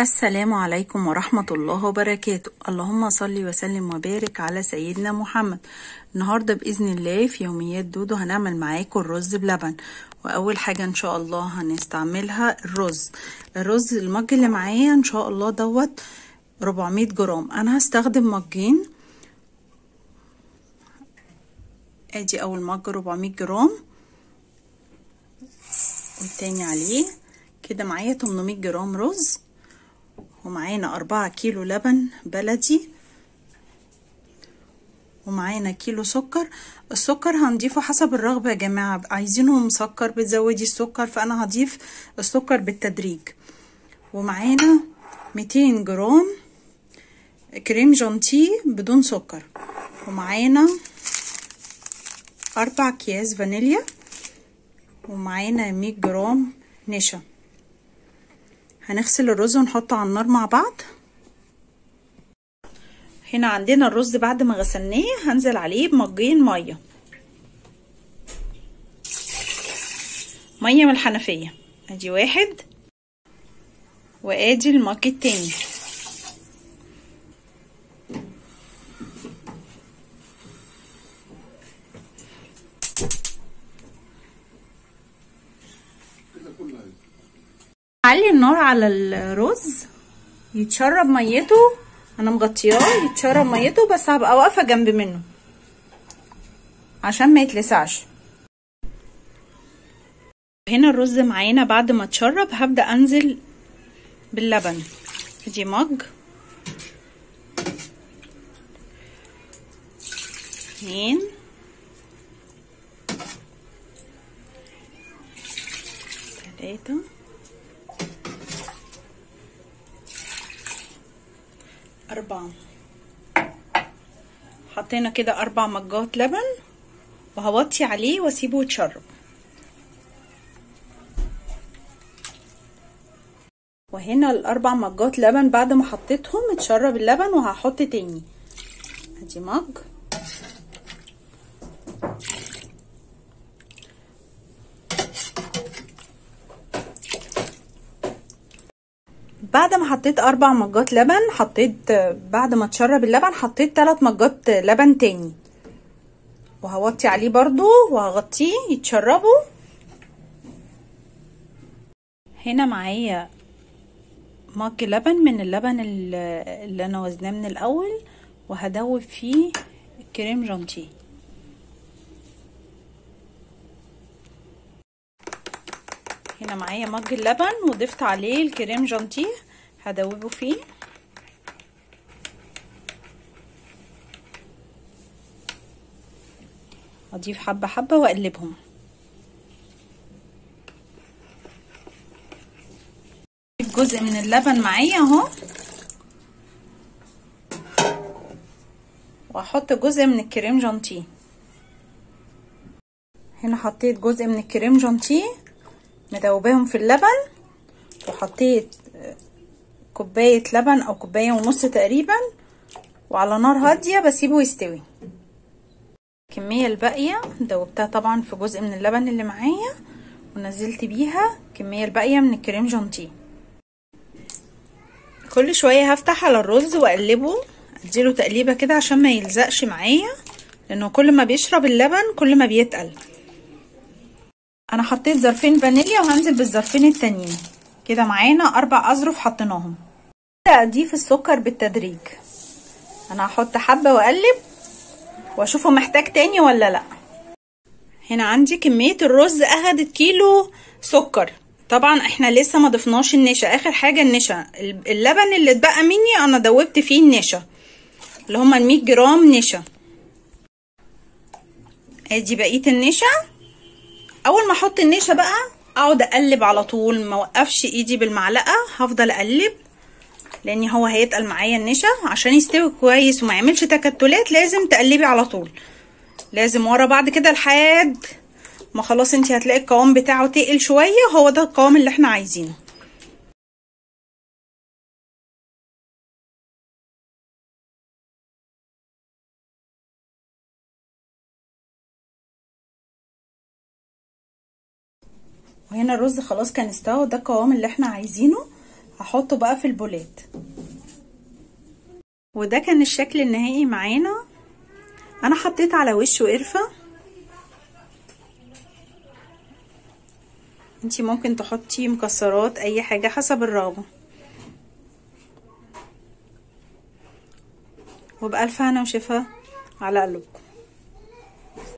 السلام عليكم ورحمة الله وبركاته. اللهم صل وسلم وبارك على سيدنا محمد. النهاردة بإذن الله في يوميات دودو هنعمل معاكم الرز بلبن. وأول حاجة إن شاء الله هنستعملها الرز. الرز المج اللي معايا إن شاء الله دوت 400 جرام. أنا هستخدم مجين. آدي أول مج 400 جرام. والتاني عليه. كده معايا 800 جرام رز. ومعانا أربعة كيلو لبن بلدي ومعانا كيلو سكر. السكر هنضيفه حسب الرغبة يا جماعة. عايزينه مسكر بتزودي السكر فأنا هضيف السكر بالتدريج. ومعانا 200 جرام كريم جانتيه بدون سكر. ومعانا أربع أكياس فانيليا. ومعانا مية جرام نشا. هنغسل الرز ونحطه على النار مع بعض. هنا عندنا الرز بعد ما غسلناه هنزل عليه بمجين مية. مية من الحنفية. أدي واحد. وآدي المج التاني. علي النار على الرز يتشرب ميته. أنا مغطياه يتشرب ميته بس هبقى واقفة جنب منه. عشان ما يتلسعش. هنا الرز معانا بعد ما اتشرب هبدأ أنزل باللبن. ادي مج. اتنين تلاتة. أربعة. حطينا كده أربع مجات لبن وهوطي عليه وأسيبه يتشرب. وهنا الأربع مجات لبن بعد ما حطيتهم اتشرب اللبن وهحط تاني. أدي مج. بعد ما حطيت أربع مجات لبن حطيت بعد ما تشرب اللبن حطيت ثلاث مجات لبن تاني. وهوطي عليه برضو وهغطيه يتشربوا. هنا معايا مج لبن من اللبن اللي أنا وزناه من الأول وهدوب فيه الكريم جانتيه هنا معايا مج اللبن وضفت عليه الكريم جانتيه. هدوبه فيه. اضيف حبة حبة وأقلبهم. جزء من اللبن معايا أهو. واحط جزء من الكريم جانتيه. هنا حطيت جزء من الكريم جانتيه. مدوباهم في اللبن وحطيت كوباية لبن أو كوباية ونص تقريبا وعلى نار هادية بسيبه يستوي. الكمية الباقية دوبتها طبعا في جزء من اللبن اللي معايا ونزلت بيها الكمية الباقية من الكريم جانتيه كل شوية هفتح على الرز وأقلبه أديله تقليبة كده عشان ما يلزقش معايا لأنه كل ما بيشرب اللبن كل ما بيتقل. أنا حطيت ظرفين فانيليا وهنزل بالظرفين التانيين. كده معانا أربع أظرف حطيناهم. أضيف السكر بالتدريج. أنا هحط حبة وأقلب وأشوفه محتاج تاني ولا لأ. هنا عندي كمية الرز أخدت كيلو سكر. طبعا إحنا لسه ما ضفناش النشا. آخر حاجة النشا. اللبن اللي اتبقى مني أنا دوبت فيه النشا. اللي هما ال جرام نشا. آدي بقية النشا. أول ما أحط النشا بقى أقعد أقلب على طول ما أوقفش إيدي بالمعلقة هفضل أقلب لأن هو هيتقل معايا النشا. عشان يستوي كويس وما يعملش تكتلات لازم تقلبي على طول. لازم ورا بعض كده لحد ما خلاص انت هتلاقي القوام بتاعه تقل شوية هو ده القوام اللي إحنا عايزينه. وهنا الرز خلاص كان استوى ده القوام اللي إحنا عايزينه. هحطه بقى في البولات وده كان الشكل النهائي معانا. أنا حطيت على وشه قرفة. انتي ممكن تحطي مكسرات أي حاجة حسب الرغبة. وبألف هنا وشفا على قلبكم.